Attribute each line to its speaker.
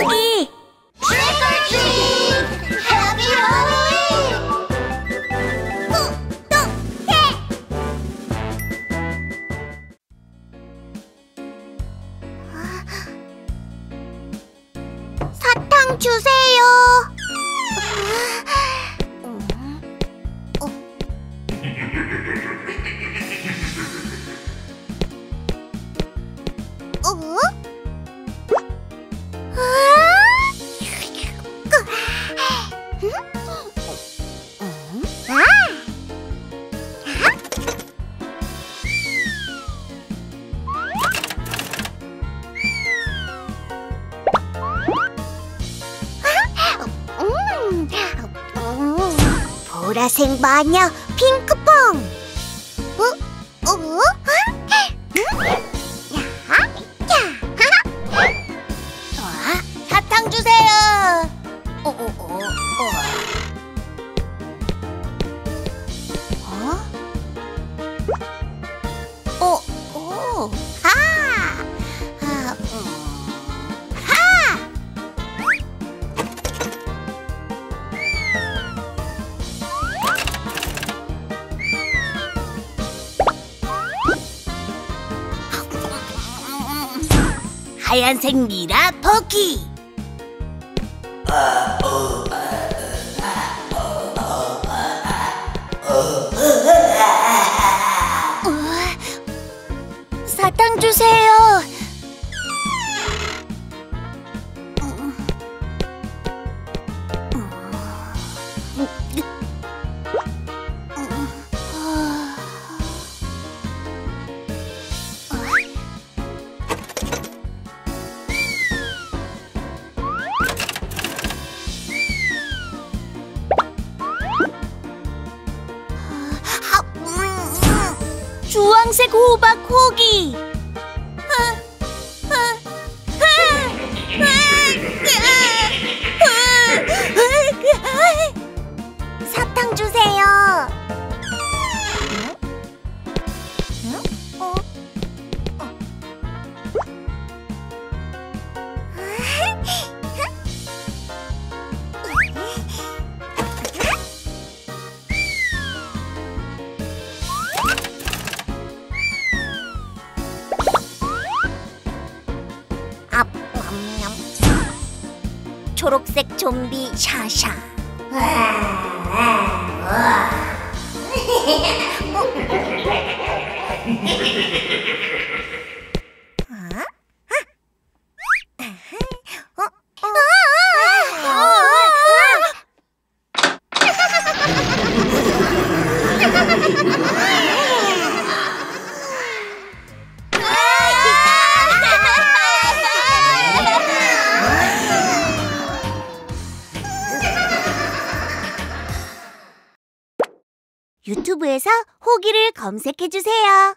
Speaker 1: Trick or treat! Happy Halloween! 사탕 주세요. 보라색 마녀 핑크퐁 어? 어? 야,
Speaker 2: 하얀색 미라 포키!
Speaker 1: 사탕 주세요.
Speaker 2: 주황색 호박 호기!
Speaker 1: 초록색 좀비 샤샤.
Speaker 2: 유튜브에서 호기를 검색해주세요.